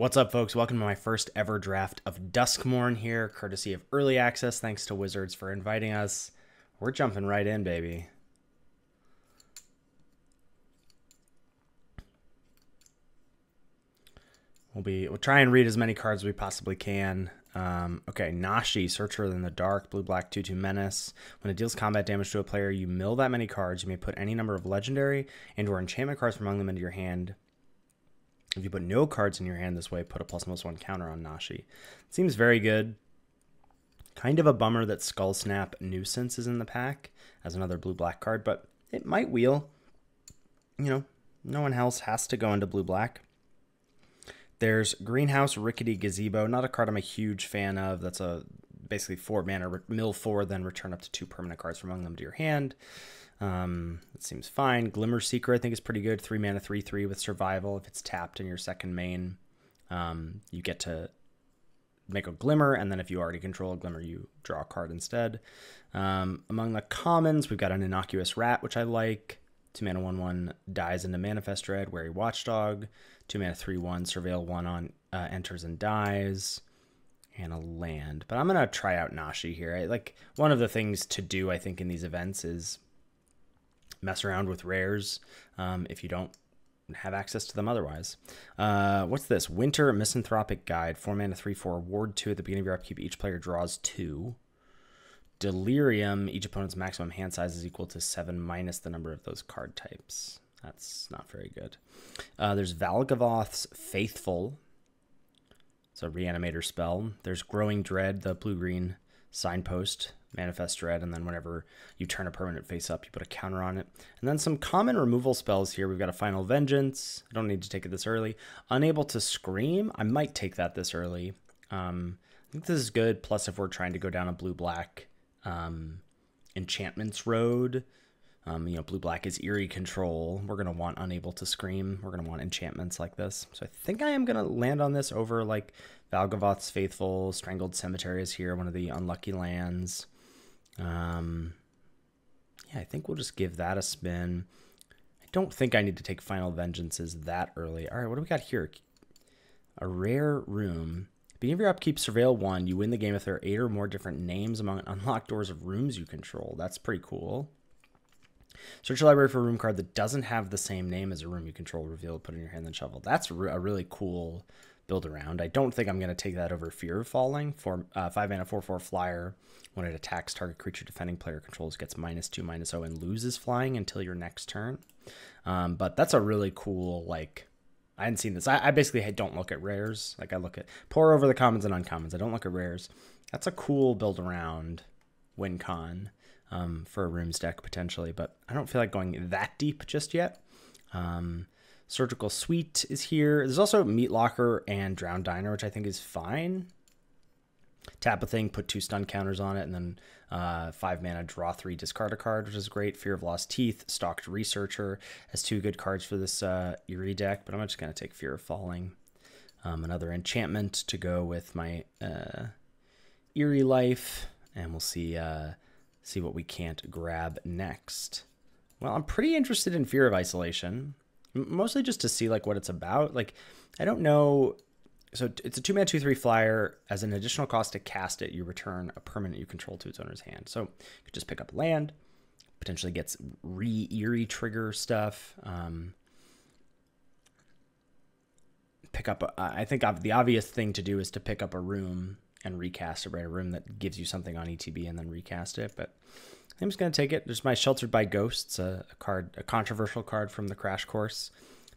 What's up, folks? Welcome to my first ever draft of Duskmourn here, courtesy of Early Access. Thanks to Wizards for inviting us. We're jumping right in, baby. We'll be we'll try and read as many cards as we possibly can. Um, okay, Nashi, Searcher in the Dark, Blue Black 2 2 Menace. When it deals combat damage to a player, you mill that many cards. You may put any number of legendary and or enchantment cards from among them into your hand if you put no cards in your hand this way, put a plus plus one counter on Nashi. Seems very good. Kind of a bummer that Skullsnap Nuisance is in the pack as another blue black card, but it might wheel. You know, no one else has to go into blue black. There's Greenhouse Rickety Gazebo, not a card I'm a huge fan of. That's a basically four mana, mill four, then return up to two permanent cards from among them to your hand. Um, it seems fine. Glimmer Seeker, I think, is pretty good. Three mana, three three with survival. If it's tapped in your second main, um, you get to make a Glimmer, and then if you already control a Glimmer, you draw a card instead. Um, among the commons, we've got an Innocuous Rat, which I like. Two mana, one one dies into Manifest Dread, Wary Watchdog. Two mana, three one Surveil one on uh, enters and dies and a land. But I'm gonna try out Nashi here. I, like one of the things to do, I think, in these events is mess around with rares um, if you don't have access to them otherwise. Uh, what's this? Winter Misanthropic Guide. 4 mana, 3 4. Ward 2 at the beginning of your upkeep. Each player draws 2. Delirium. Each opponent's maximum hand size is equal to 7 minus the number of those card types. That's not very good. Uh, there's Valgavoth's Faithful. It's a reanimator spell. There's Growing Dread, the blue green signpost manifest dread and then whenever you turn a permanent face up you put a counter on it. And then some common removal spells here. We've got a final vengeance. I don't need to take it this early. Unable to scream. I might take that this early. Um, i think this is good. Plus if we're trying to go down a blue black um, enchantments road um, you know blue black is eerie control. We're to want unable to scream. We're to want enchantments like this. So i think i am to land on this over like valgavoth's faithful strangled cemetery is here one of the unlucky lands um, yeah, I think we'll just give that a spin. I don't think I need to take Final Vengeances that early. All right, what do we got here? A rare room. Beginning of your upkeep, surveil one. You win the game if there are eight or more different names among unlocked doors of rooms you control. That's pretty cool. Search your library for a room card that doesn't have the same name as a room you control. Reveal, put in your hand, then shuffle. That's a really cool build around. I don't think I'm going to take that over Fear of Falling. For uh, 5 mana 4 4 flyer, when it attacks, target creature defending player controls gets minus 2, minus 0, and loses flying until your next turn. Um, but that's a really cool, like, I hadn't seen this. I, I basically don't look at rares. Like, I look at, pour over the commons and uncommons. I don't look at rares. That's a cool build around win con um, for a rooms deck potentially, but I don't feel like going that deep just yet. Um, Surgical Suite is here. There's also Meat Locker and Drowned Diner, which I think is fine. Tap a thing, put two stun counters on it, and then uh, five mana, draw three, discard a card, which is great. Fear of Lost Teeth, Stalked Researcher has two good cards for this uh, Eerie deck, but I'm just going to take Fear of Falling. Um, another enchantment to go with my uh, Eerie Life, and we'll see uh, see what we can't grab next. Well, I'm pretty interested in Fear of Isolation mostly just to see like what it's about. Like, I don't know. So it's a two man two three flyer. As an additional cost to cast it, you return a permanent you control to its owner's hand. So you could just pick up land. Potentially gets re eerie trigger stuff. Um, pick up. A, I think the obvious thing to do is to pick up a room and recast it. Right, a room that gives you something on ETB and then recast it. But I'm just going to take it. There's my Sheltered by Ghosts, a, a, card, a controversial card from the Crash Course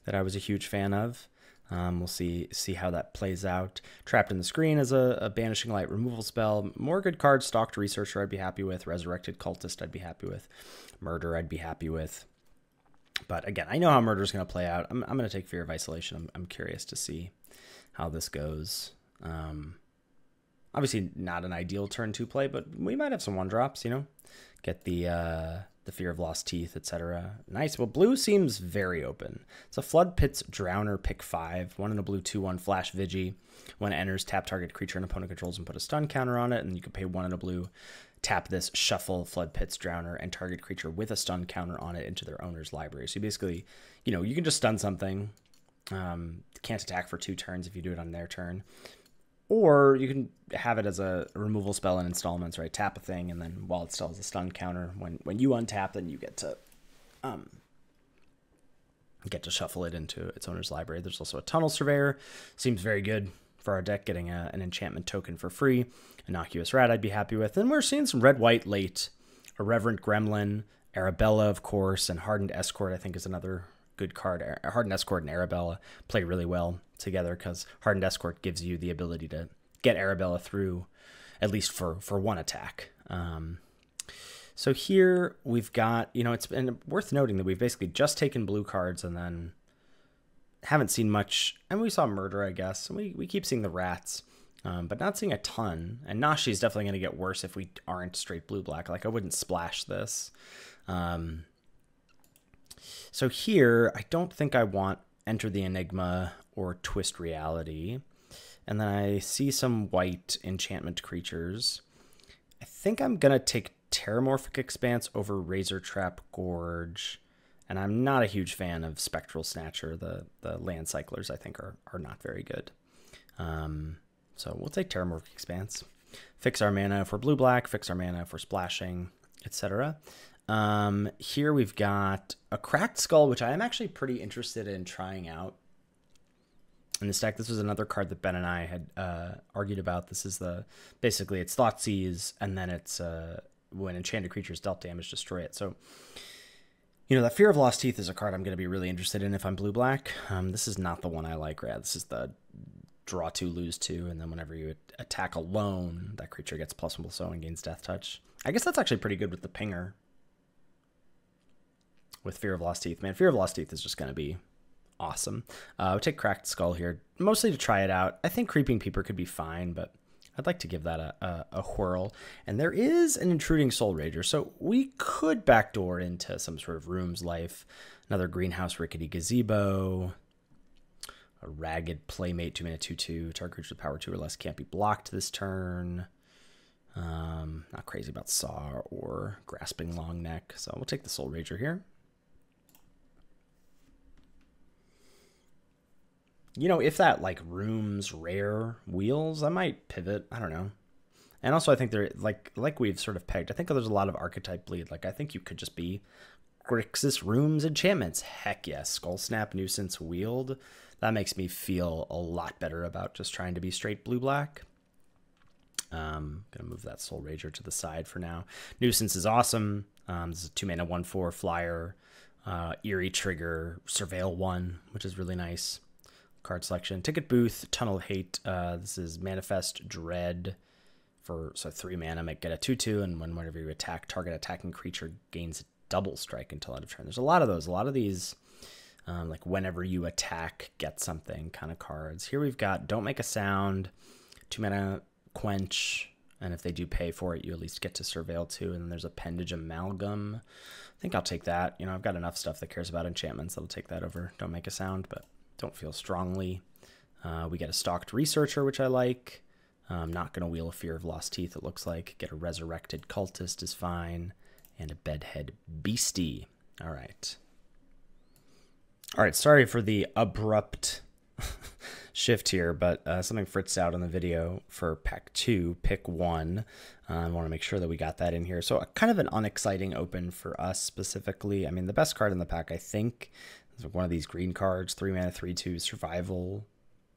that I was a huge fan of. Um, we'll see see how that plays out. Trapped in the Screen is a, a, Banishing Light removal spell. More good cards. Stalked Researcher I'd be happy with. Resurrected Cultist I'd be happy with. Murder I'd be happy with. But again, I know how Murder is going to play out. I'm, I'm going to take Fear of Isolation. I'm, I'm, curious to see how this goes. Um, obviously, not an ideal turn to play, but we might have some one drops, you know? Get the uh, the fear of lost teeth, etc. Nice. Well, blue seems very open. It's a floodpits drowner pick five, one in a blue two one flash vigi. When it enters, tap target creature and opponent controls and put a stun counter on it, and you can pay one in a blue. Tap this shuffle floodpits drowner and target creature with a stun counter on it into their owner's library. So basically, you know, you can just stun something, Um, can't attack for two turns if you do it on their turn. Or you can have it as a removal spell in installments, right? Tap a thing, and then while it still has a stun counter, when when you untap, then you get to um, get to shuffle it into its owner's library. There's also a Tunnel Surveyor. Seems very good for our deck, getting a, an enchantment token for free. Innocuous Rat I'd be happy with. And we're seeing some red-white late. Irreverent Gremlin, Arabella, of course, and Hardened Escort, I think, is another good card. Hardened Escort and Arabella play really well together because Hardened Escort gives you the ability to get Arabella through, at least for, for one attack. Um, so here we've got, you know, it's been worth noting that we've basically just taken blue cards and then haven't seen much. And we saw murder, I guess. And we, we keep seeing the rats, um, but not seeing a ton. And Nashi is definitely going to get worse if we aren't straight blue black. Like I wouldn't splash this. Um, so here, I don't think I want Enter the Enigma or Twist Reality. And then I see some white enchantment creatures. I think I'm going to take Terramorphic Expanse over Razortrap Gorge. And I'm not a huge fan of Spectral Snatcher. The the land cyclers I think are are not very good. Um, so we'll take Terramorphic Expanse. Fix our mana for blue black, fix our mana for splashing, etc. Um, here we've got a Cracked Skull, which I am actually pretty interested in trying out in this deck. This was another card that Ben and I had uh, argued about. This is the basically it's Thoughtseize, and then it's uh, when enchanted creatures dealt damage, destroy it. So, you know, that Fear of Lost Teeth is a card I'm going to be really interested in if I'm blue black. Um, this is not the one I like, Rad. This is the draw two, lose two, and then whenever you attack alone, that creature gets plus one plus and gains deathtouch. I guess that's actually pretty good with the pinger. With Fear of Lost Teeth, man, Fear of Lost Teeth is just going to be awesome. Uh, I would take Cracked Skull here, mostly to try it out. I think Creeping Peeper could be fine, but I'd like to give that a, a, a, whirl. And there is an intruding Soulrager, so we could backdoor into some sort of room's life. Another greenhouse rickety gazebo. A ragged playmate, 2 mana 2 2. Target creature with power 2 or less can't be blocked this turn. Um, not crazy about Saw or Grasping Longneck, so we'll take the Soulrager here. You know, if that like rooms rare wheels, I might pivot. I don't know. And also, I think they're like like we've sort of pegged. I think there's a lot of archetype bleed. Like I think you could just be Grixis rooms enchantments. Heck yes, Skullsnap Nuisance Wield. That makes me feel a lot better about just trying to be straight blue black. Um, gonna move that Soulrager to the side for now. Nuisance is awesome. Um, this is a two mana one four flyer. Uh, eerie trigger, surveil one, which is really nice card selection. Ticket Booth, Tunnel of Hate. Uh, this is Manifest Dread for so three mana. Make get a two two, and when whenever you attack, target attacking creature gains double strike until end of turn. There's a lot of those. A lot of these, um, like whenever you attack, get something kind of cards. Here we've got Don't Make a Sound, two mana Quench, and if they do pay for it, you at least get to Surveil two. And then there's Appendage Amalgam. I think I'll take that. You know, I've got enough stuff that cares about enchantments that'll take that over Don't Make a Sound, but don't feel strongly. Uh, we get a stalked researcher, which I like. I'm not going to wheel a fear of lost teeth, it looks like. Get a resurrected cultist is fine. And a bedhead beastie. All right. All right, sorry for the abrupt shift here, but uh, something fritzed out on the video for pack two, pick one. Uh, I want to make sure that we got that in here. So, uh, kind of an unexciting open for us specifically. I mean, the best card in the pack, I think, one of these green cards, three mana, three two survival,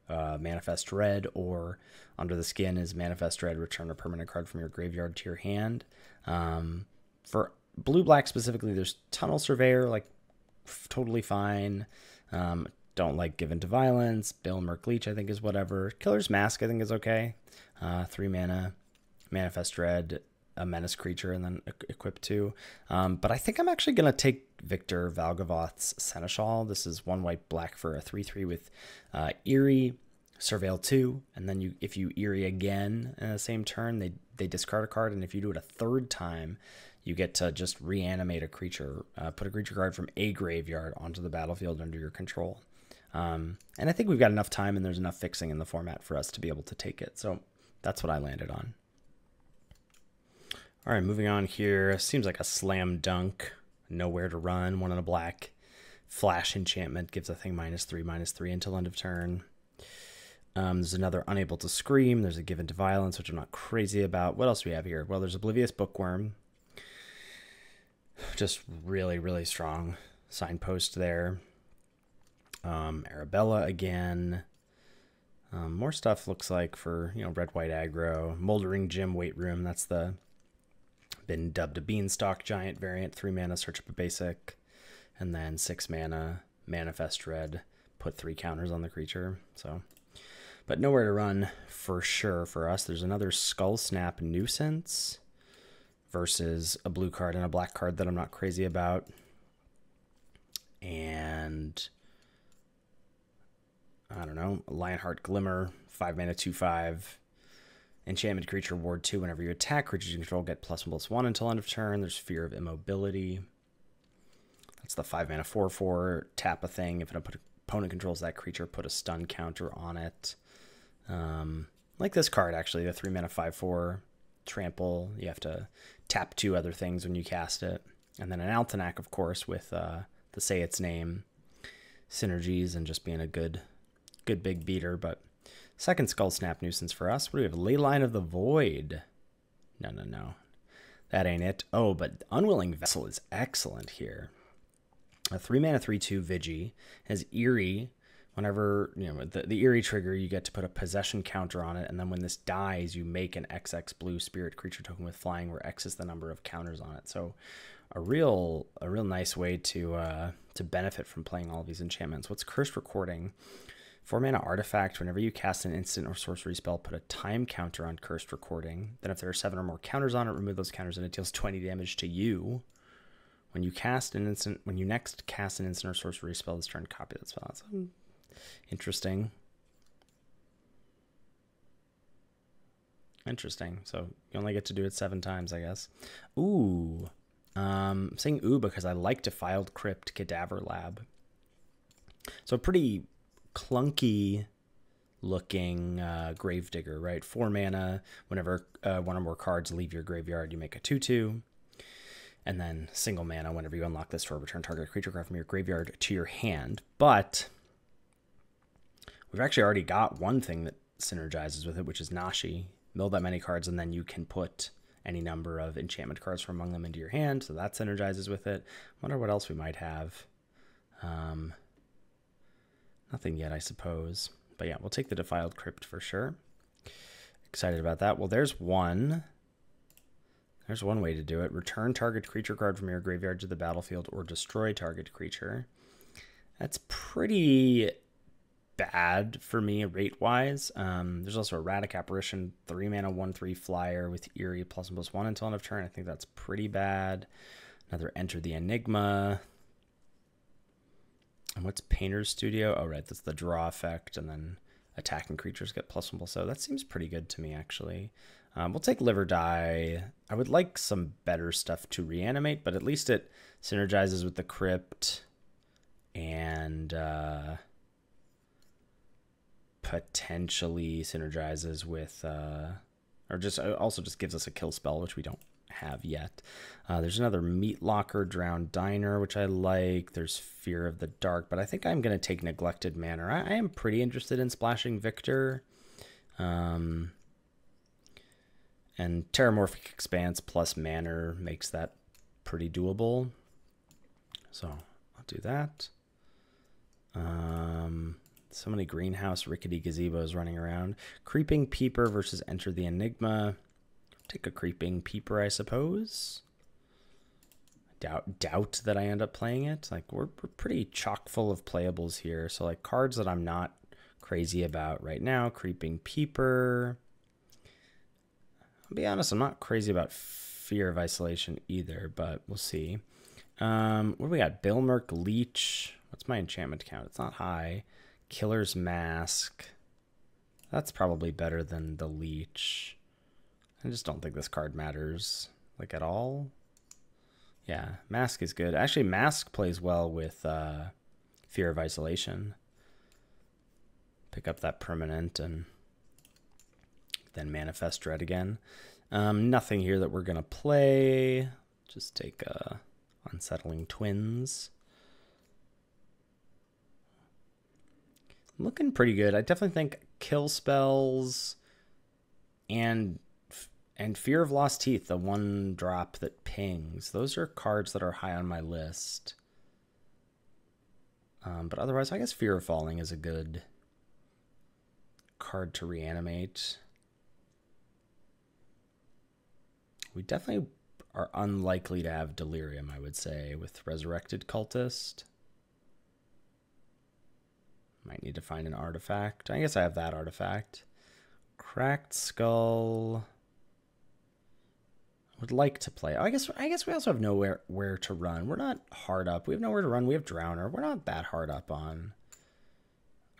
uh, manifest dread, or under the skin is manifest dread. Return a permanent card from your graveyard to your hand. Um, for blue black specifically, there's tunnel surveyor, like f- totally fine. Um, don't like given to violence. Bill Merkleach, I think is whatever. Killer's Mask, I think is okay. Uh, three mana, manifest dread, a menace creature and then equip two. Um, but I think I'm actually going to take Victor Valgavoth's Seneschal. This is one white black for a 3 3 with uh, Eerie, Surveil 2. And then you, if you Eerie again in the same turn, they, they discard a card. And if you do it a third time, you get to just reanimate a creature, uh, put a creature card from a graveyard onto the battlefield under your control. Um, and I think we've got enough time and there's enough fixing in the format for us to be able to take it. So that's what I landed on. All right, moving on here. Seems like a slam dunk. Nowhere to run. One in a black. Flash enchantment gives a thing minus three, minus three until end of turn. Um, there's another unable to scream. There's a given to violence, which I'm not crazy about. What else do we have here? Well, there's oblivious bookworm. Just really, really strong signpost there. Um, Arabella again. Um, more stuff looks like for you know red white aggro. Moldering Gym Weight Room. That's the been dubbed a Beanstalk Giant variant. Three mana, search up a basic, and then six mana, manifest dread. Put three counters on the creature. So but nowhere to run for sure for us. There's another Skullsnap Nuisance versus a blue card and a black card that I'm not crazy about. And I don't know, Lionheart Glimmer, 5 mana, 2 5. Enchantment creature ward 2. Whenever you attack, creatures you control get plus 1 plus 1 until end of turn. There's Fear of Immobility. That's the 5 mana 4 4. Tap a thing. If an opponent controls that creature, put a stun counter on it. Um, like this card, actually, the three mana five four trample. You have to tap two other things when you cast it, and then an Altanak, of course, with uh, the say its name synergies and just being a good, good big beater. But second Skullsnap nuisance for us. What do we have? Leyline of the Void. No, no, no. That ain't it. Oh, but Unwilling Vessel is excellent here. A three mana, three two Vigi has Eerie whenever you know the, the eerie trigger you get to put a possession counter on it and then when this dies you make an xx blue spirit creature token with flying where x is the number of counters on it so a real a real nice way to uh, to benefit from playing all these enchantments what's cursed recording Four mana artifact, whenever you cast an instant or sorcery spell, put a time counter on cursed recording. Then if there are seven or more counters on it, remove those counters and it deals 20 damage to you. When you cast an instant when you next cast an instant or sorcery spell this turn, copy that spell. That's Interesting. Interesting. So you only get to do it seven times, I guess. Ooh. Um, I'm saying ooh because I like Defiled Crypt Cadaver Lab. So pretty clunky looking uh, Gravedigger, right? Four mana. Whenever uh, one or more cards leave your graveyard, you make a 2 2. And then single mana whenever you unlock this for return target creature card from your graveyard to your hand. But We've actually already got one thing that synergizes with it, which is Nashi. Mill that many cards, and then you can put any number of enchantment cards from among them into your hand, so that synergizes with it. Wonder what else we might have. Um, nothing yet, I suppose. But yeah, we'll take the Defiled Crypt for sure. Excited about that. Well, there's one. There's one way to do it. Return target creature card from your graveyard to the battlefield or destroy target creature. That's pretty bad for me rate wise. Um, there's also erratic apparition, three mana, one three flyer with eerie plus one plus one until end of turn. I think that's pretty bad. Another enter the enigma. And what's Painter's Studio? Oh right, that's the draw effect, and then attacking creatures get plus one plus. So that seems pretty good to me actually. Um, we'll take live or die. I would like some better stuff to reanimate, but at least it synergizes with the crypt and. Uh, potentially synergizes with, uh, or just uh, also just gives us a kill spell, which we don't have yet. Uh, there's another Meat Locker, Drowned Diner, which I like. There's Fear of the Dark, but I think I'm going to take Neglected Manor. I, I, am pretty interested in splashing Victor. Um, and Terramorphic Expanse plus Manor makes that pretty doable. So I'll do that. Um, so many greenhouse rickety gazebos running around. Creeping Peeper versus Enter the Enigma. Take a Creeping Peeper, I suppose. Doubt doubt that I end up playing it. Like we're, we're pretty chock full of playables here. So like cards that I'm not crazy about right now. Creeping Peeper. I'll be honest, I'm not crazy about Fear of Isolation either, but we'll see. Um, what do we got? Bilmerk Leech. What's my enchantment count? It's not high. Killer's Mask. That's probably better than the Leech. I just don't think this card matters, like, at all. Yeah, Mask is good. Actually, Mask plays well with uh, Fear of Isolation. Pick up that permanent and then Manifest Dread again. Um, nothing here that we're going to play. Just take uh, Unsettling Twins. looking pretty good. I definitely think kill spells and and fear of lost teeth, the one drop that pings. Those are cards that are high on my list. Um, but otherwise, I guess fear of falling is a good card to reanimate. We definitely are unlikely to have delirium, I would say, with resurrected cultist. Might need to find an artifact. I guess I have that artifact. Cracked skull. Would like to play. I guess I guess we also have nowhere where to run. We're not hard up. We have nowhere to run. We have drowner. We're not that hard up on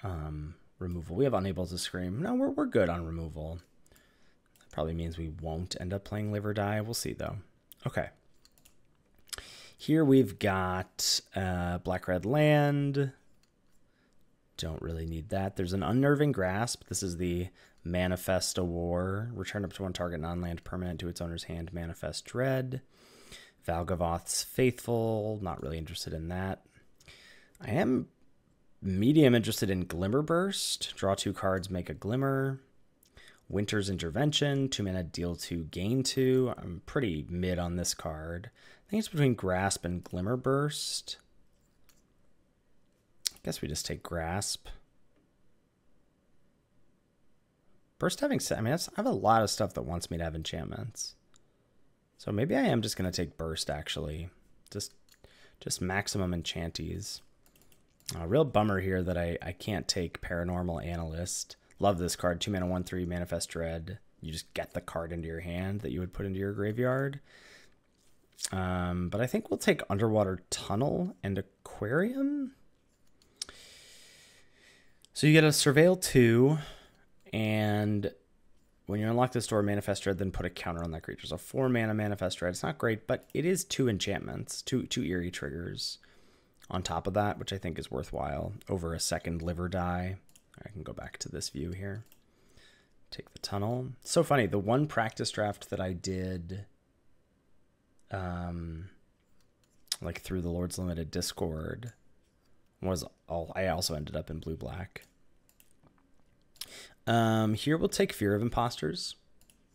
um, removal. We have unable to scream. No, we're we're good on removal. That probably means we won't end up playing live or die. We'll see though. Okay. Here we've got uh, black red land. Don't really need that. There's an unnerving grasp. This is the Manifest a War. Return up to one target non land permanent to its owner's hand. Manifest Dread. Valgavoth's Faithful. Not really interested in that. I am medium interested in Glimmerburst. Draw two cards, make a Glimmer. Winter's Intervention. Two mana, deal two, gain two. I'm pretty mid on this card. I think it's between Grasp and Glimmerburst. I guess we just take Grasp. Burst having said, I mean, I have a lot of stuff that wants me to have enchantments. So maybe I am just going to take Burst, actually. Just just maximum enchanties. A real bummer here that I, I can't take Paranormal Analyst. Love this card. 2 mana, 1 3, Manifest Dread. You just get the card into your hand that you would put into your graveyard. Um, but I think we'll take Underwater Tunnel and Aquarium. So you get a Surveil 2 and when you unlock this door, Manifest Dread, then put a counter on that creature. So four mana Manifest Dread. It's not great, but it is two enchantments, two two eerie triggers on top of that, which I think is worthwhile over a second liver die. I can go back to this view here. Take the tunnel. So funny. The one practice draft that I did, um, like through the Lord's Limited Discord, was all. I also ended up in blue black. Um, here we'll take Fear of Impostors.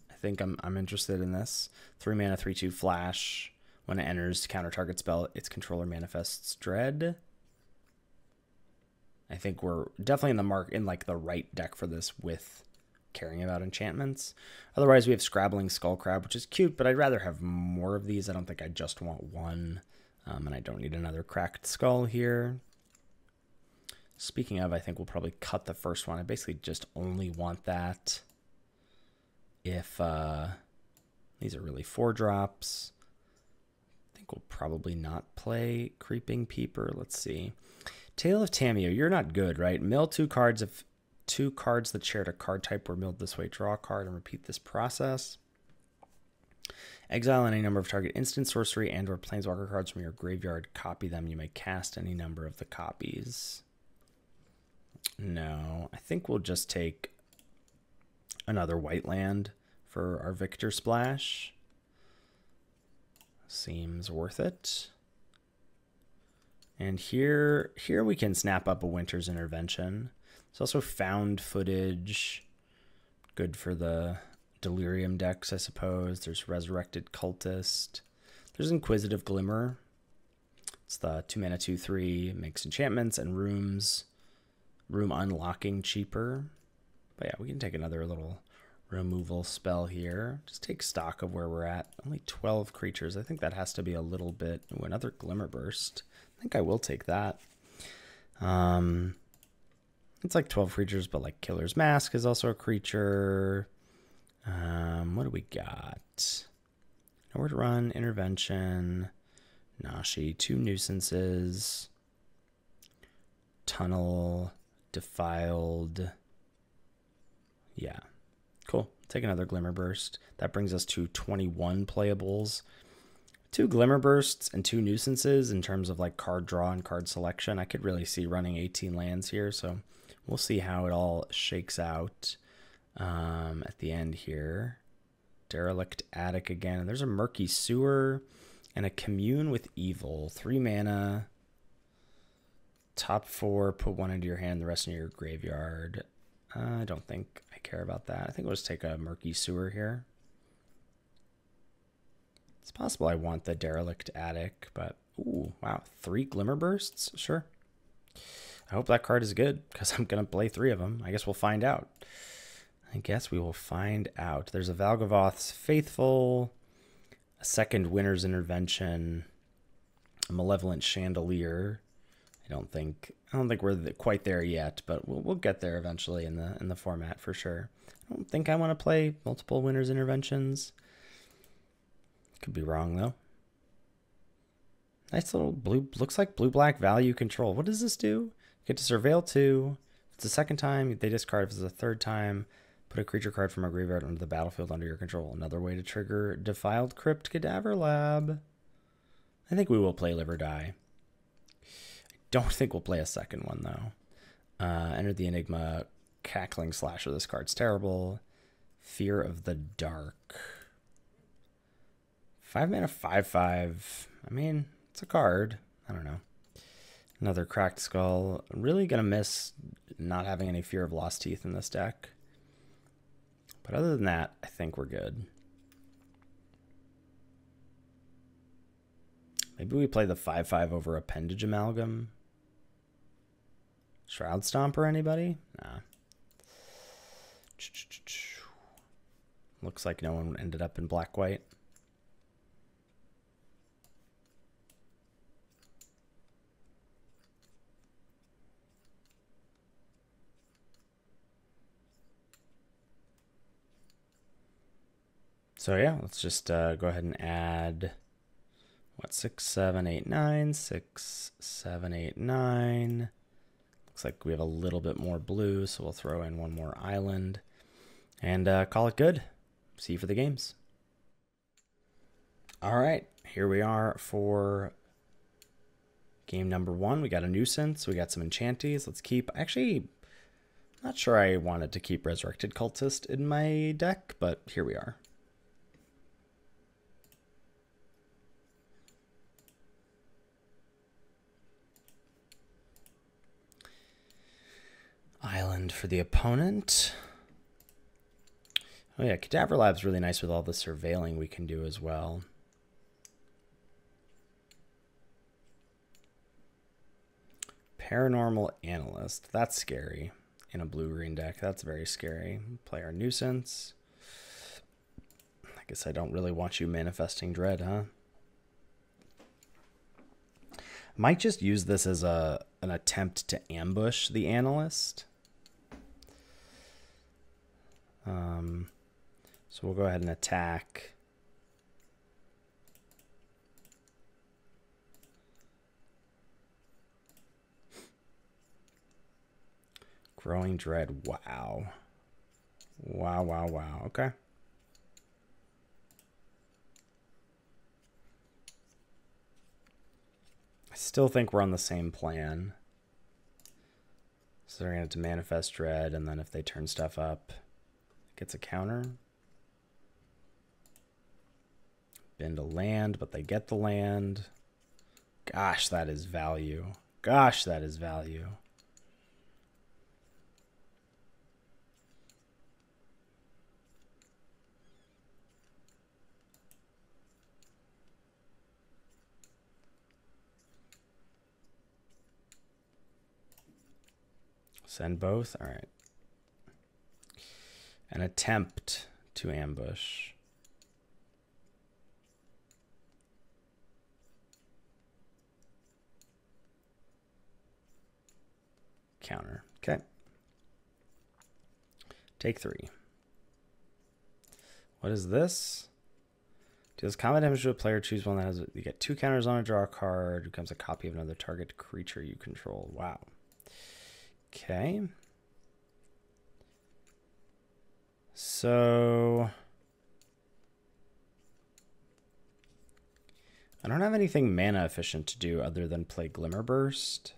I think I'm I'm interested in this. Three mana, three two flash. When it enters counter target spell, its controller manifests dread. I think we're definitely in the mark in like the right deck for this with caring about enchantments. Otherwise, we have Scrabbling Skullcrab, which is cute, but I'd rather have more of these. I don't think I just want one. Um, and I don't need another cracked skull here. Speaking of, I think we'll probably cut the first one. I basically just only want that if uh, these are really four drops. I think we'll probably not play Creeping Peeper. Let's see. Tale of Tamiyo, you're not good, right? Mill two cards if two cards that shared a card type were milled this way. Draw a card and repeat this process. Exile any number of target instant sorcery and or planeswalker cards from your graveyard. Copy them. You may cast any number of the copies. No, I think we'll just take another white land for our Victor Splash. Seems worth it. And here, here we can snap up a Winter's Intervention. It's also found footage. Good for the Delirium decks, I suppose. There's Resurrected Cultist. There's Inquisitive Glimmer. It's the 2 mana 2 3, makes enchantments and rooms room unlocking cheaper. But yeah, we can take another little removal spell here. Just take stock of where we're at. Only 12 creatures. I think that has to be a little bit... Ooh, another Glimmerburst. I think I will take that. Um, It's like 12 creatures, but like Killer's Mask is also a creature. Um, what do we got? Nowhere to run, intervention, Nashi, two nuisances, tunnel, defiled. Yeah. Cool. Take another Glimmerburst. That brings us to 21 playables. Two Glimmerbursts and two Nuisances in terms of like card draw and card selection. I could really see running 18 lands here, so we'll see how it all shakes out um, at the end here. Derelict Attic again. And there's a Murky Sewer and a Commune with Evil. Three mana. Top four, put one into your hand, the rest in your graveyard. Uh, I don't think I care about that. I think we'll just take a murky sewer here. It's possible I want the derelict attic, but ooh, wow, three glimmerbursts? Sure. I hope that card is good because I'm going to play three of them. I guess we'll find out. I guess we will find out. There's a Valgavoth's Faithful, a second Winter's Intervention, a Malevolent Chandelier. I don't think I don't think we're quite there yet, but we'll we'll get there eventually in the in the format for sure. I don't think I want to play multiple Winter's Interventions. Could be wrong though. Nice little blue, looks like blue black value control. What does this do? You get to surveil two. If it's the second time, they discard. If it's the third time, put a creature card from a graveyard onto the battlefield under your control. Another way to trigger Defiled Crypt Cadaver Lab. I think we will play Live or Die. Don't think we'll play a second one though. Uh, enter the Enigma. Cackling Slasher. This card's terrible. Fear of the Dark. Five mana, five five. I mean, it's a card. I don't know. Another cracked skull. Really gonna miss not having any fear of lost teeth in this deck. But other than that, I think we're good. Maybe we play the 5-5 over Appendage Amalgam. Shroudstomper, anybody? Nah. Looks like no one ended up in black-white. So yeah, let's just uh, go ahead and add what six, seven, eight, nine, six, seven, eight, nine. Looks like we have a little bit more blue, so we'll throw in one more island and uh, call it good. See you for the games. All right, here we are for game number one. We got a nuisance. We got some enchanties. Let's keep. Actually, not sure I wanted to keep resurrected cultist in my deck, but here we are. Island for the opponent. Oh yeah, Cadaver Lab's really nice with all the surveilling we can do as well. Paranormal Analyst. That's scary in a blue-green deck. That's very scary. Play our Nuisance. I guess I don't really want you manifesting Dread, huh? Might just use this as a an attempt to ambush the Analyst. Um, so we'll go ahead and attack. Growing Dread. Wow. Wow, wow, wow. Okay. I still think we're on the same plan. So they're going to manifest Dread, and then if they turn stuff up, Gets a counter. Bend a land, but they get the land. Gosh, that is value. Gosh, that is value. Send both? All right. An attempt to ambush. Counter. Okay. Take three. What is this? Deals combat damage to a player. Choose one that has. You get two counters on a draw card. Becomes a copy of another target creature you control. Wow. Okay. So I don't have anything mana efficient to do other than play Glimmerburst.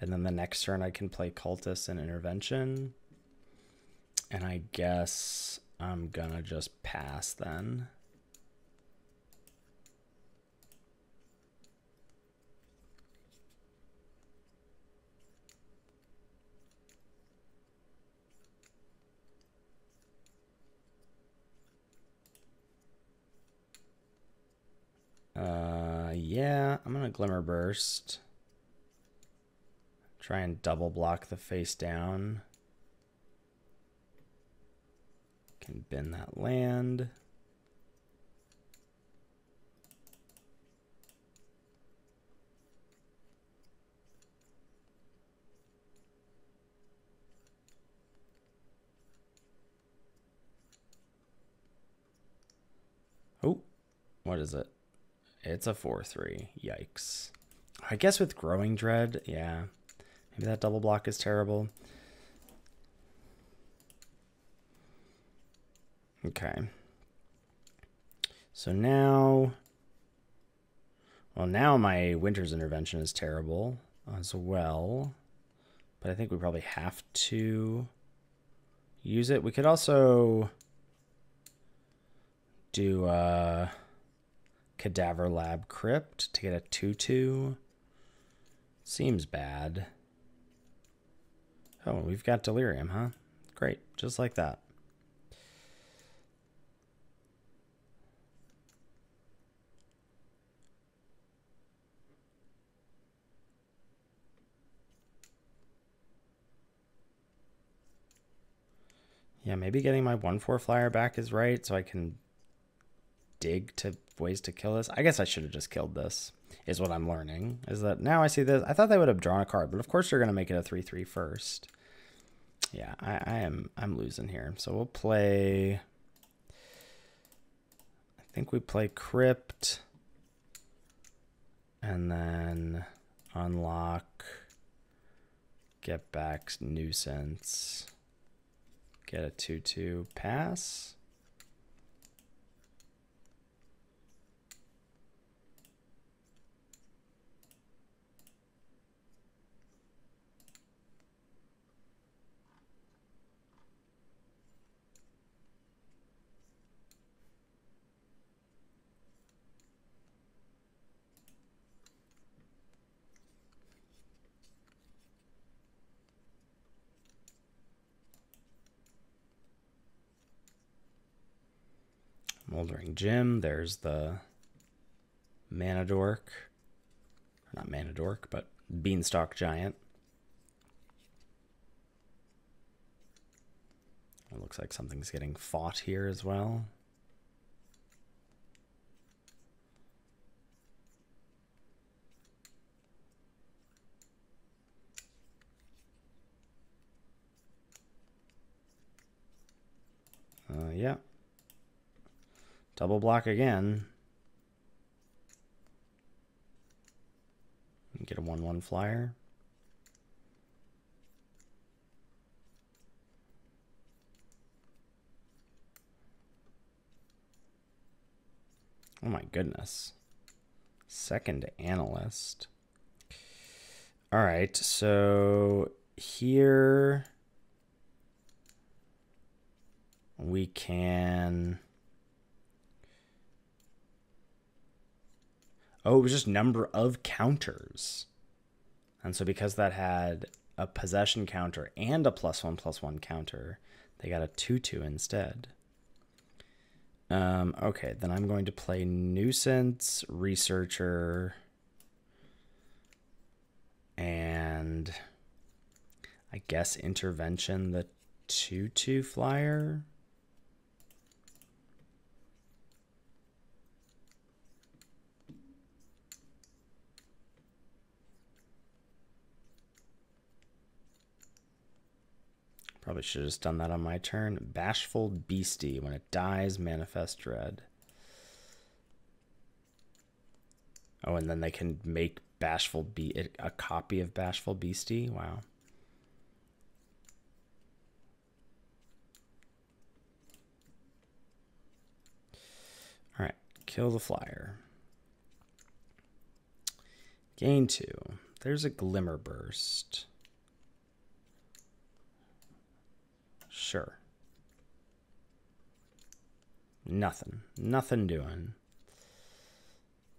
And then the next turn I can play Cultist and Intervention. And I guess I'm gonna just pass then. Yeah, I'm to Glimmerburst. Try and double block the face down. Can bend that land. Oh, what is it? It's a 4-3. Yikes. I guess with Growing Dread, yeah. Maybe that double block is terrible. Okay. So now... Well, now my Winter's Intervention is terrible as well. But I think we probably have to use it. We could also do uh, Cadaver Lab Crypt to get a 2-2. Seems bad. Oh, we've got Delirium, huh? Great, just like that. Yeah, maybe getting my 1-4 flyer back is right, so I can dig to ways to kill this. I guess I should have just killed this, is what I'm learning. Is that now I see this. I thought they would have drawn a card, but of course they're going to make it a 3-3 first. Yeah, I, I am I'm losing here. So we'll play... I think we play Crypt. And then unlock... Get back Nuisance. Get a 2-2 pass. Moldering Gym. There's the Manadork. Not Manadork, but Beanstalk Giant. It looks like something's getting fought here as well. Uh, yeah. Double block again. Get a 1-1 flyer. Oh my goodness. Second analyst. All right, so here we can Oh, it was just number of counters. And so because that had a possession counter and a plus one plus one counter, they got a 2-2 instead. Um, okay, then I'm going to play Nuisance, Researcher, and I guess Intervention, the 2-2 flyer. Probably should have just done that on my turn. Bashful Beastie. When it dies, manifest dread. Oh, and then they can make Bashful Be a copy of Bashful Beastie. Wow. All right, kill the flyer. Gain two. There's a glimmerburst. Sure. Nothing. Nothing doing.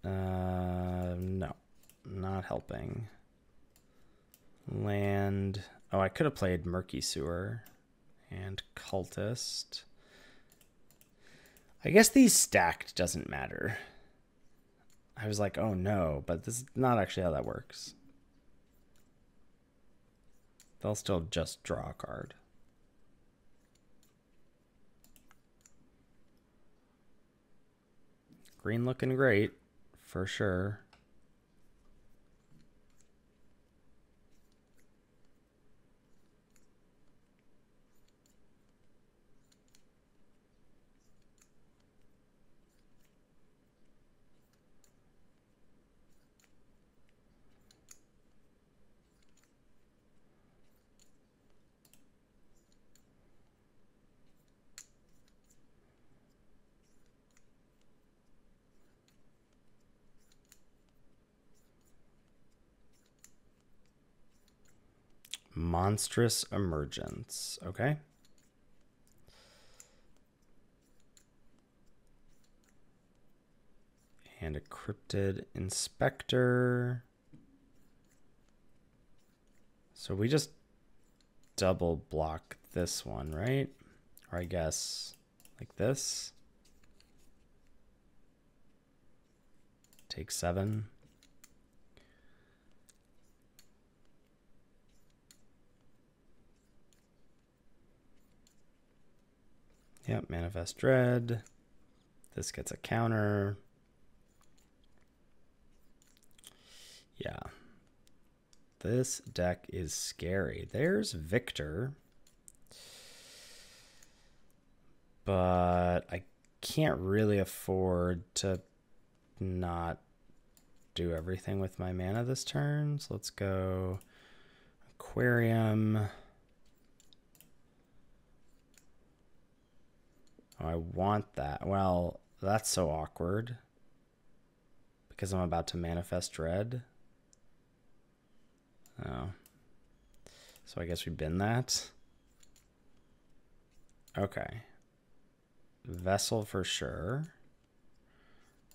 Uh, no. Not helping. Land. Oh, I could have played Murky Sewer and Cultist. I guess these stacked doesn't matter. I was like, oh no, but this is not actually how that works. They'll still just draw a card. Green looking great, for sure. Monstrous Emergence. Okay. And a Cryptid Inspector. So we just double block this one, right? Or I guess like this. Take seven. Yep, Manifest Dread. This gets a counter. Yeah. This deck is scary. There's Victor. But I can't really afford to not do everything with my mana this turn. So let's go Aquarium. Oh, I want that. Well, that's so awkward. Because I'm about to manifest dread. Oh. So I guess we bin that. Okay. Vessel for sure.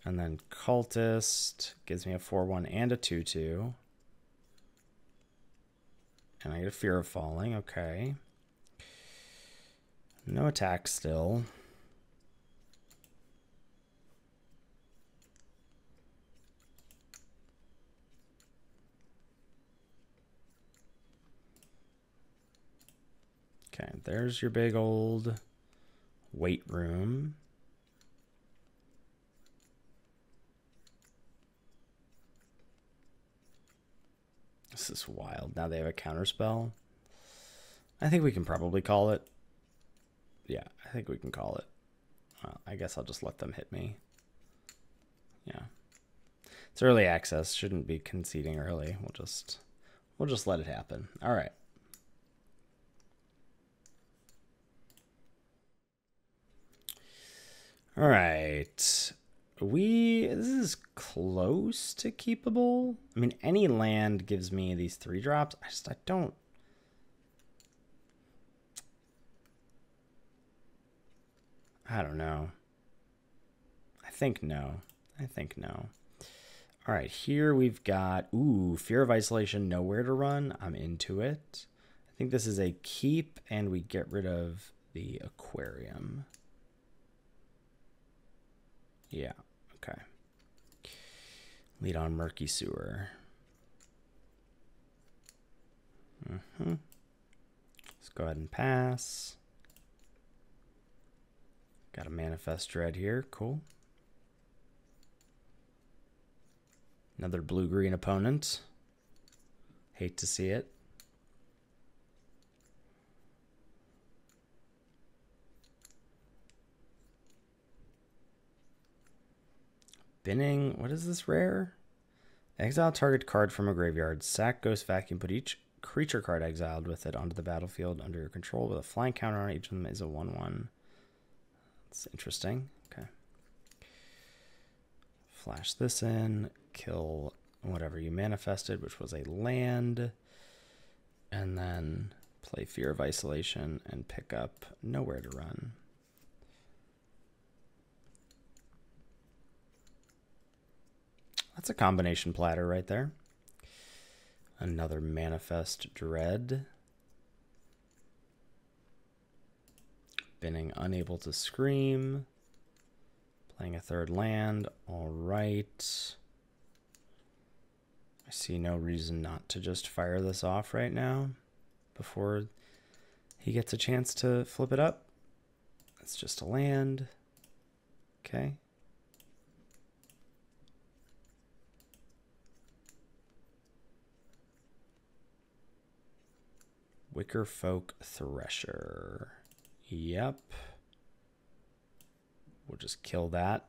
And then Cultist gives me a 4-1 and a 2-2. And I get a Fear of Falling. Okay. No attack still. Okay, there's your big old weight room. This is wild. Now they have a counterspell. I think we can probably call it. Yeah, I think we can call it. Well, I guess I'll just let them hit me. Yeah. It's early access. Shouldn't be conceding early. We'll just we'll just let it happen. All right. All right. We this is close to keepable. I mean, any land gives me these three drops. I just I don't. I don't know. I think no. I think no. All right, here we've got ooh, fear of isolation, nowhere to run. I'm into it. I think this is a keep, and we get rid of the aquarium. Yeah, okay. Lead on Murky Sewer. Mm-hmm. Let's go ahead and pass. Got a Manifest Dread here. Cool. Another blue-green opponent. Hate to see it. Binning. What is this rare? Exile target card from a graveyard. Sack Ghost Vacuum. Put each creature card exiled with it onto the battlefield under your control with a flying counter on each of them is a 1 1. That's interesting. Okay. Flash this in. Kill whatever you manifested, which was a land. And then play Fear of Isolation and pick up Nowhere to Run. That's a combination platter right there. Another Manifest Dread. Binning Unable to Scream. Playing a third land. All right. I see no reason not to just fire this off right now before he gets a chance to flip it up. It's just a land. Okay. Wickerfolk Thresher. Yep. We'll just kill that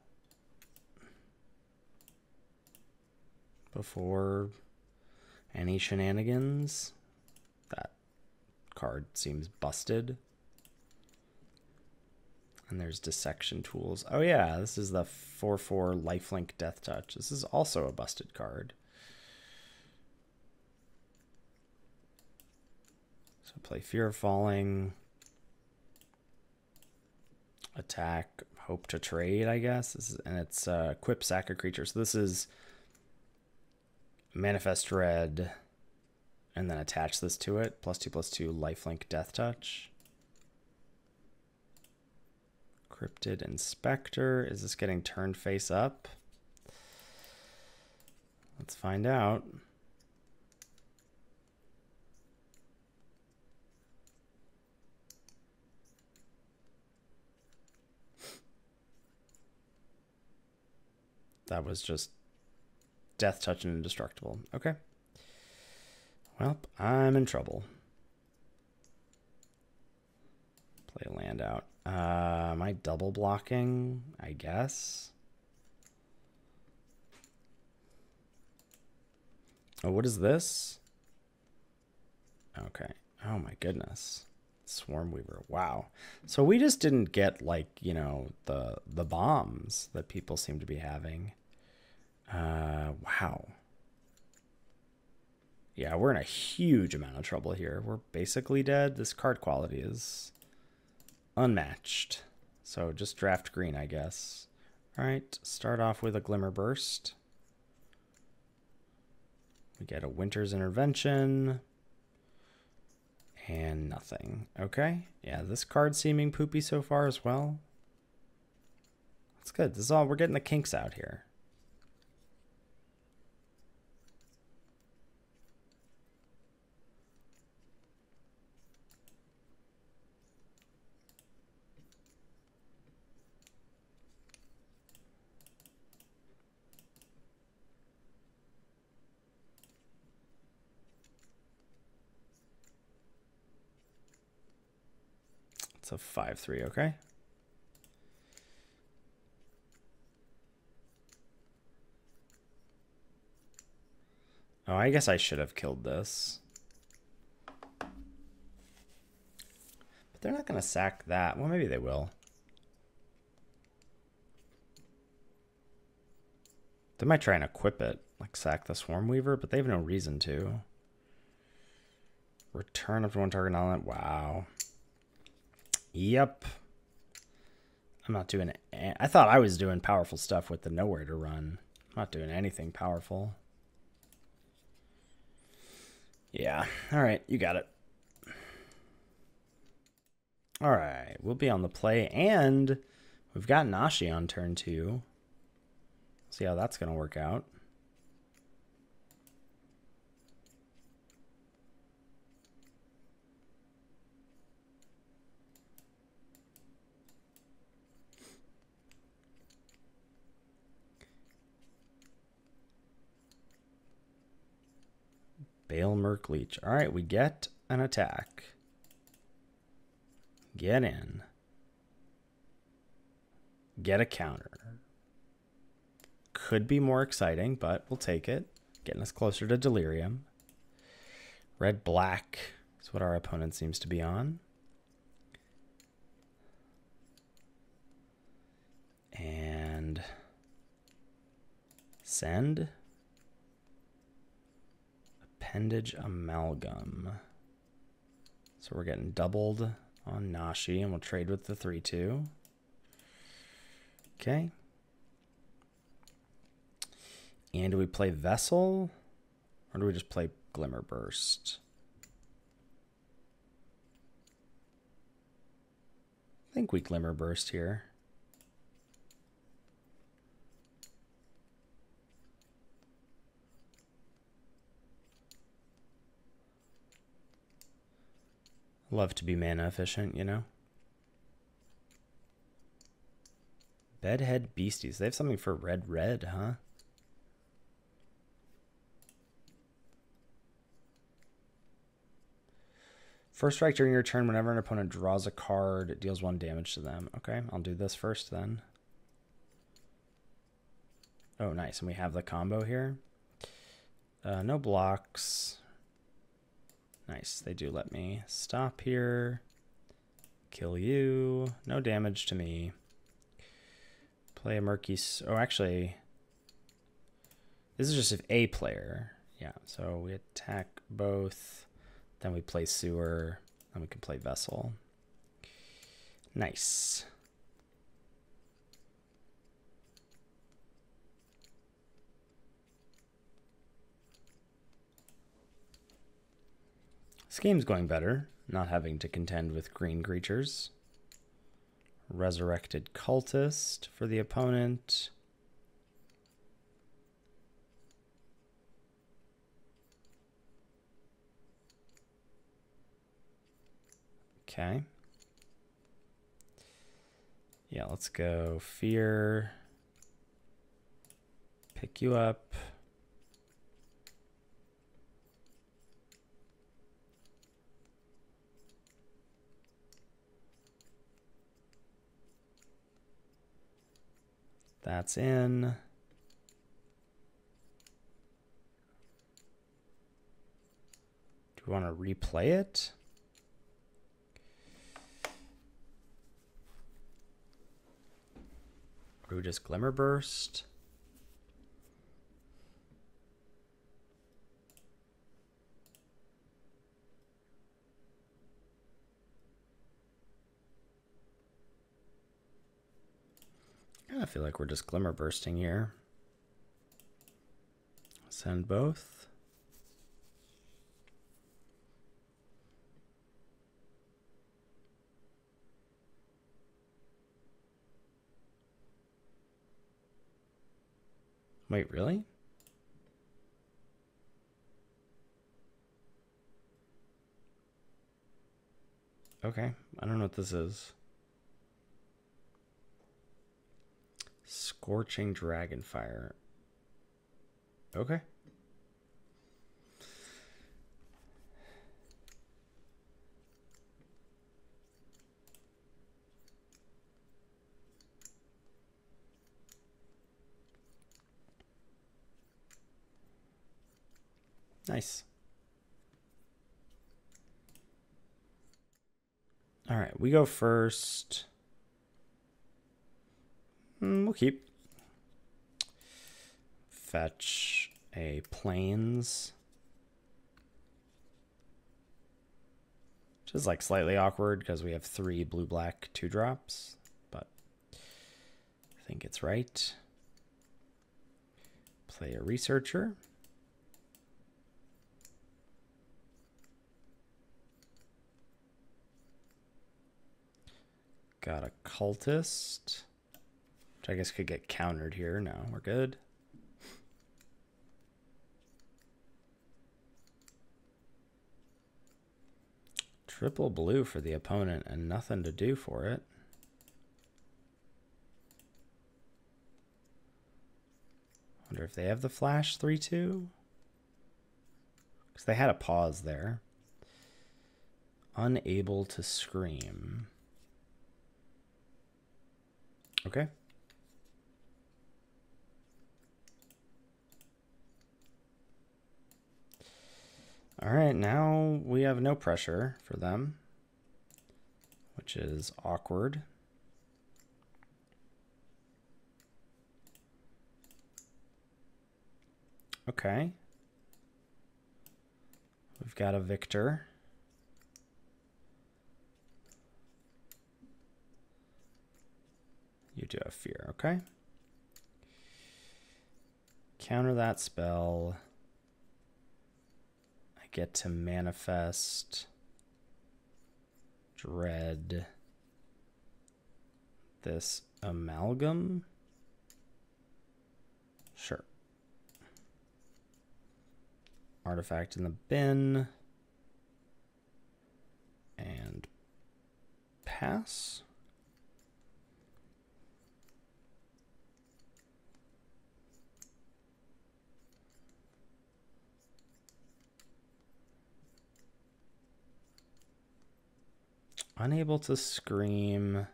before any shenanigans. That card seems busted. And there's dissection tools. Oh yeah, this is the 4-4 lifelink deathtouch. This is also a busted card. So play Fear of Falling. Attack, hope to trade, I guess. This is, and it's uh, equip sack a creature. So this is manifest dread and then attach this to it. Plus two, plus two, lifelink deathtouch. Cryptid Inspector. Is this getting turned face up? Let's find out. That was just deathtouch and indestructible. Okay. Well, I'm in trouble. Play land out. Uh, am I double blocking? I guess. Oh, what is this? Okay. Oh my goodness. Swarm Weaver. Wow. So we just didn't get like, you know, the the bombs that people seem to be having. Uh, wow. Yeah, we're in a huge amount of trouble here. We're basically dead. This card quality is unmatched. So just draft green, I guess. All right, start off with a Glimmerburst. We get a Winter's Intervention. And nothing. Okay. Yeah, this card seeming poopy so far as well. That's good. This is all, we're getting the kinks out here. A 5-3, okay? Oh, I guess I should have killed this. But they're not going to sack that. Well, maybe they will. They might try and equip it, like sack the Swarm Weaver, but they have no reason to. Return up to one target it. Wow. Yep. I'm not doing it. I thought I was doing powerful stuff with the nowhere to run. I'm not doing anything powerful. Yeah. All right. You got it. All right. We'll be on the play. And we've got Nashi on turn two. See how that's going to work out. Balemurk Leech. All right, we get an attack. Get in. Get a counter. Could be more exciting, but we'll take it. Getting us closer to Delirium. Red black is what our opponent seems to be on. And send appendage amalgam. So we're getting doubled on Nashi, and we'll trade with the 3-2. Okay. And do we play Vessel? Or do we just play Glimmerburst? I think we Glimmerburst here. Love to be mana efficient, you know? Bedhead Beasties. They have something for red red, huh? First strike during your turn, whenever an opponent draws a card, it deals one damage to them. Okay, I'll do this first then. Oh, nice. And we have the combo here. Uh, no blocks. Nice. They do let me stop here. Kill you. No damage to me. Play a murky. oh, actually, this is just if a player. Yeah. So we attack both. Then we play sewer. Then we can play vessel. Nice. Game's going better, not having to contend with green creatures. Resurrected Cultist for the opponent. Okay. Yeah, let's go Fear. Pick you up. That's in. Do we want to replay it? Or just Glimmerburst? I feel like we're just glimmerbursting here. Send both. Wait, really? Okay, I don't know what this is. Scorching Dragonfire. Okay. Nice. All right, we go first. Mm, we'll keep. Fetch a Plains. Which is like slightly awkward because we have three blue black two drops, but I think it's right. Play a researcher. Got a cultist. Which I guess could get countered here. No, we're good. Triple blue for the opponent and nothing to do for it. Wonder if they have the flash 3-2? Because they had a pause there. Unable to scream. Okay. All right, now we have no pressure for them, which is awkward. Okay. We've got a victor. You do have fear, okay? Counter that spell get to manifest dread this amalgam. Sure. Artifact in the bin. And pass. Unable to scream.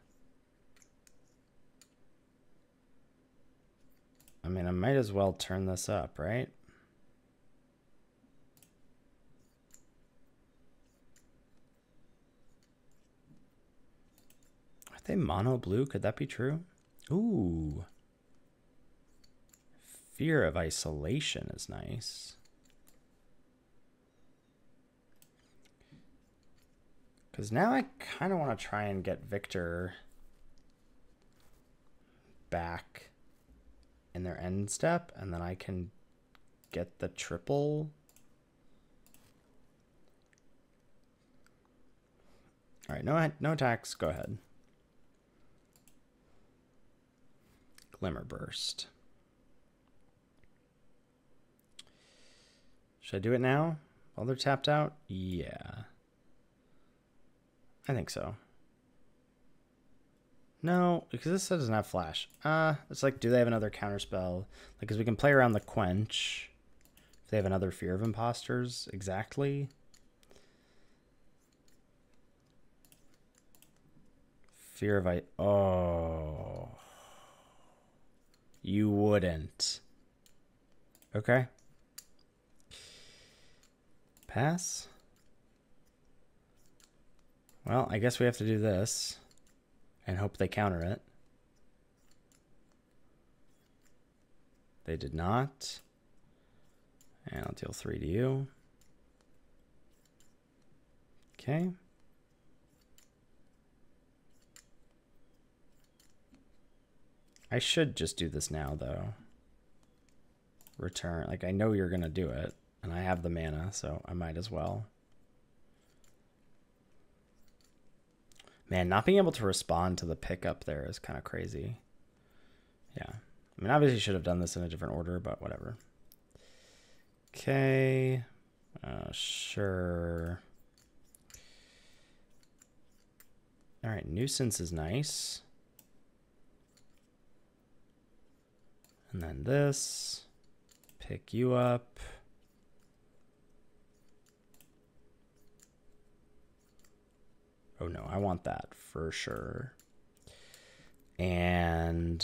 I mean, I might as well turn this up, right? Are they mono blue? Could that be true? Ooh. Fear of isolation is nice. Because now I kind of want to try and get Victor back in their end step, and then I can get the triple. All right, no, no attacks. Go ahead. Glimmerburst. Should I do it now while they're tapped out? Yeah. I think so. No, because this doesn't have flash. Uh, it's like, do they have another counter spell? Like, because we can play around the quench. If they have another fear of impostors, exactly. Fear of I. Oh. You wouldn't. Okay. Pass. Well, I guess we have to do this and hope they counter it. They did not. And I'll deal three to you. Okay. I should just do this now, though. Return. Like, I know you're going to do it, and I have the mana, so I might as well. Man, not being able to respond to the pickup there is kind of crazy. Yeah. I mean, obviously should have done this in a different order, but whatever. Okay. Uh, sure. All right, nuisance is nice. And then this. Pick you up. Oh no, I want that for sure. And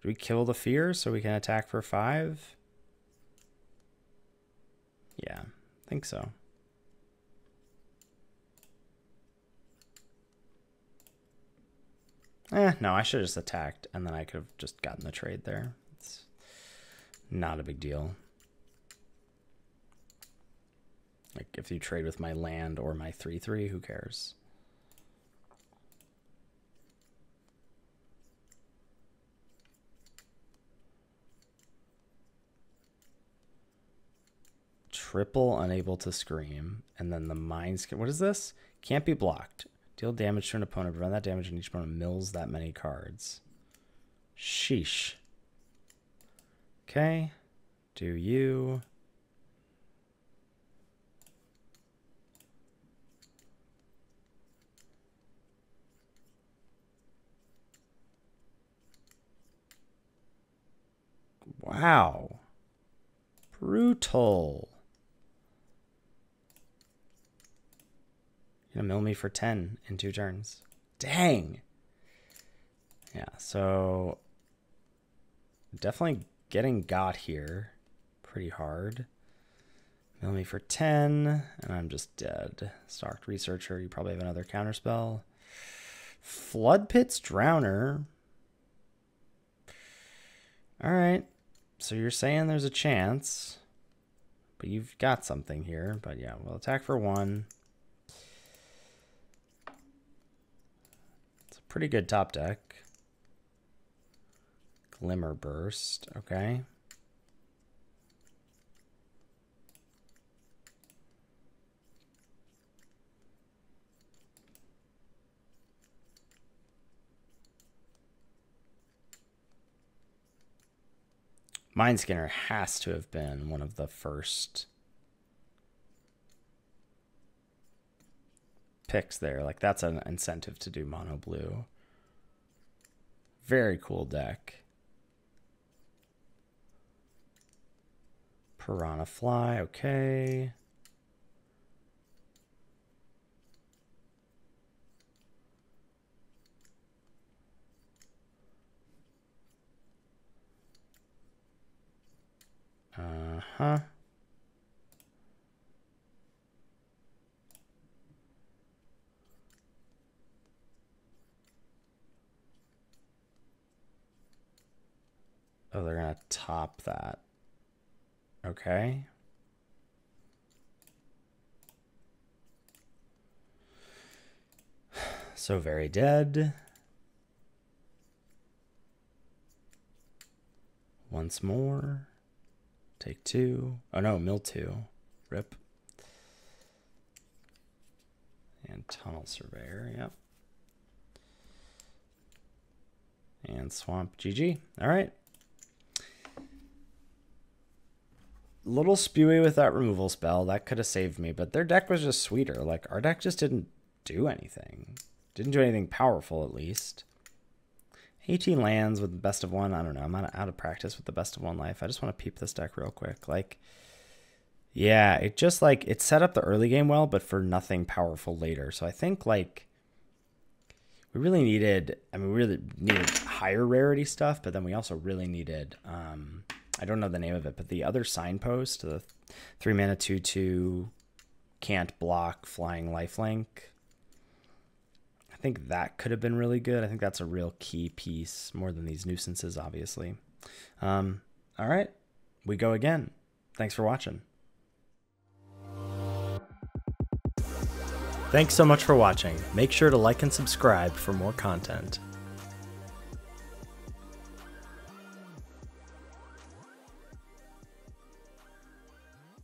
do we kill the fear so we can attack for five? Yeah, I think so. Eh, no, I should have just attacked and then I could have just gotten the trade there. It's not a big deal. Like if you trade with my land or my 3-3, who cares? Triple unable to scream. And then the mind What is this? Can't be blocked. Deal damage to an opponent. Prevent that damage and each opponent mills that many cards. Sheesh. Okay. Do you... Wow. Brutal. You're gonna mill me for 10 in two turns. Dang. Yeah, so definitely getting got here pretty hard. Mill me for 10, and I'm just dead. Stalked Researcher, you probably have another counterspell. Floodpits Drowner. All right. So you're saying there's a chance, but you've got something here. But yeah, we'll attack for one. It's a pretty good top deck. Glimmerburst, okay. Mindscanner has to have been one of the first picks there. Like that's an incentive to do mono blue. Very cool deck. Piranha Fly, okay. Uh-huh. Oh, they're going to top that. Okay. So very dead. Once more. Take two. Oh no, mill two. Rip. And tunnel surveyor, yep. And swamp GG. All right. Little spewy with that removal spell. That could have saved me, but their deck was just sweeter. Like our deck just didn't do anything. Didn't do anything powerful at least. 18 lands with the best of one. I don't know. I'm out of practice with the best of one life. I just want to peep this deck real quick. Like, yeah, it just like it set up the early game well, but for nothing powerful later. So I think like we really needed. I mean, we really needed higher rarity stuff, but then we also really needed. um I don't know the name of it, but the other signpost, the three mana two two, can't block flying lifelink think that could have been really good. I think that's a real key piece more than these nuisances, obviously. Um, all right, we go again. Thanks for watching. Thanks so much for watching. Make sure to like and subscribe for more content.